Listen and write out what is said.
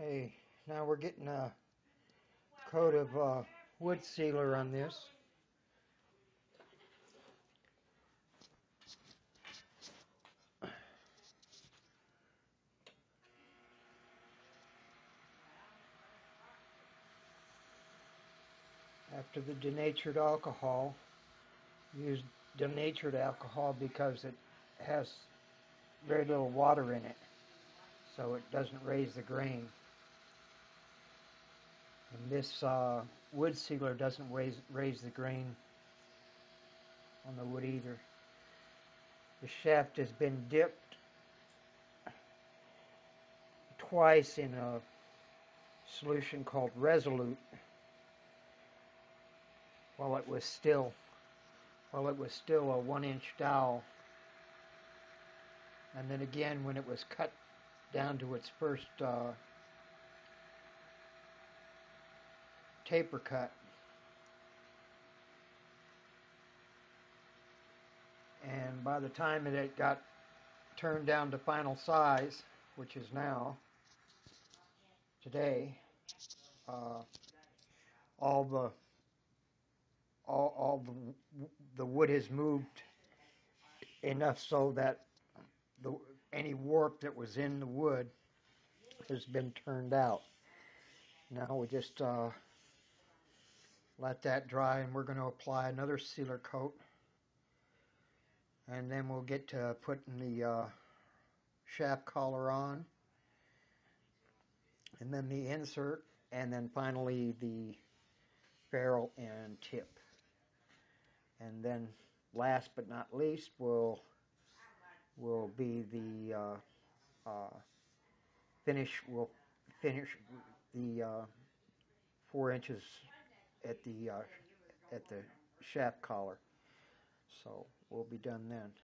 Hey, now we're getting a coat of uh, wood sealer on this. After the denatured alcohol, use denatured alcohol because it has very little water in it, so it doesn't raise the grain. And this uh, wood sealer doesn't raise, raise the grain on the wood either. The shaft has been dipped twice in a solution called Resolute while it was still while it was still a one inch dowel and then again when it was cut down to its first uh, taper cut. And by the time it got turned down to final size, which is now, today, uh, all the all, all the, the wood has moved enough so that the, any warp that was in the wood has been turned out. Now we just uh, let that dry and we're going to apply another sealer coat. And then we'll get to putting the uh, shaft collar on. And then the insert and then finally the ferrule and tip. And then last but not least will will be the uh, uh, finish will finish the uh, four inches at the uh, at the shaft collar. So we'll be done then.